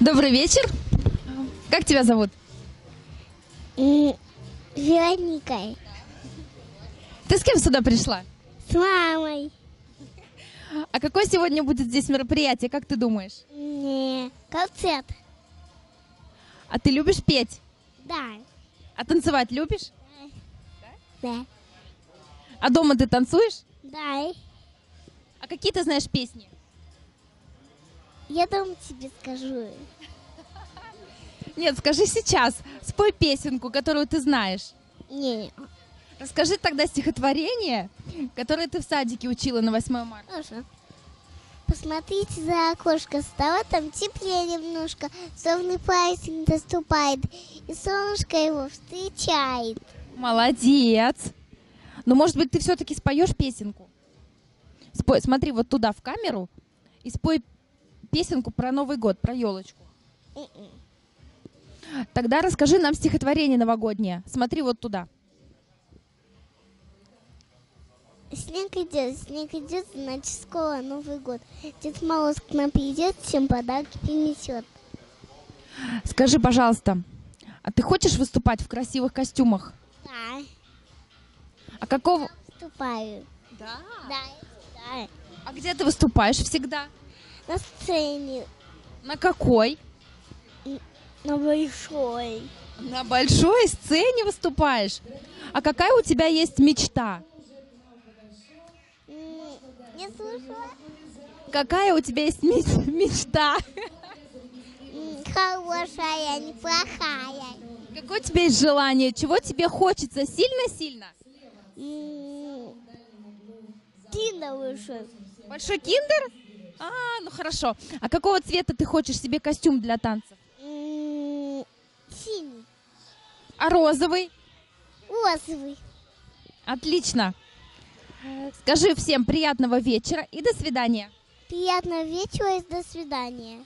Добрый вечер. Как тебя зовут? М, Вероникой. Ты с кем сюда пришла? С мамой. А какое сегодня будет здесь мероприятие, как ты думаешь? Не, концерт. А ты любишь петь? Да. А танцевать любишь? Да. А дома ты танцуешь? Да. А какие ты знаешь песни? Я дома тебе скажу. Нет, скажи сейчас. Спой песенку, которую ты знаешь. Не, Расскажи тогда стихотворение, которое ты в садике учила на 8 марта. хорошо. Посмотрите за окошко, стало там теплее немножко. Словно праздник наступает, и солнышко его встречает. Молодец. Но, может быть, ты все-таки споешь песенку? Спой, смотри вот туда в камеру и спой песенку про Новый год, про елочку. М-м. Тогда расскажи нам стихотворение новогоднее. Смотри вот туда. Снег идет, снег идет, значит скоро Новый год. Дед Мороз к нам придет, всем подарки принесет. Скажи, пожалуйста, а ты хочешь выступать в красивых костюмах? Да. А какого? Выступаю. Да. Да, да. А где ты выступаешь всегда? На сцене, На какой? на большой. На большой сцене выступаешь. А какая у тебя есть мечта? Не слушала? Какая у тебя есть меч- мечта? Хорошая, неплохая. Какое у тебя есть желание? Чего тебе хочется сильно-сильно? Кино большой. Большой киндер? А, ну хорошо. А какого цвета ты хочешь себе костюм для танцев? Синий. А розовый? Розовый. Отлично. Скажи всем приятного вечера и до свидания. Приятного вечера и до свидания.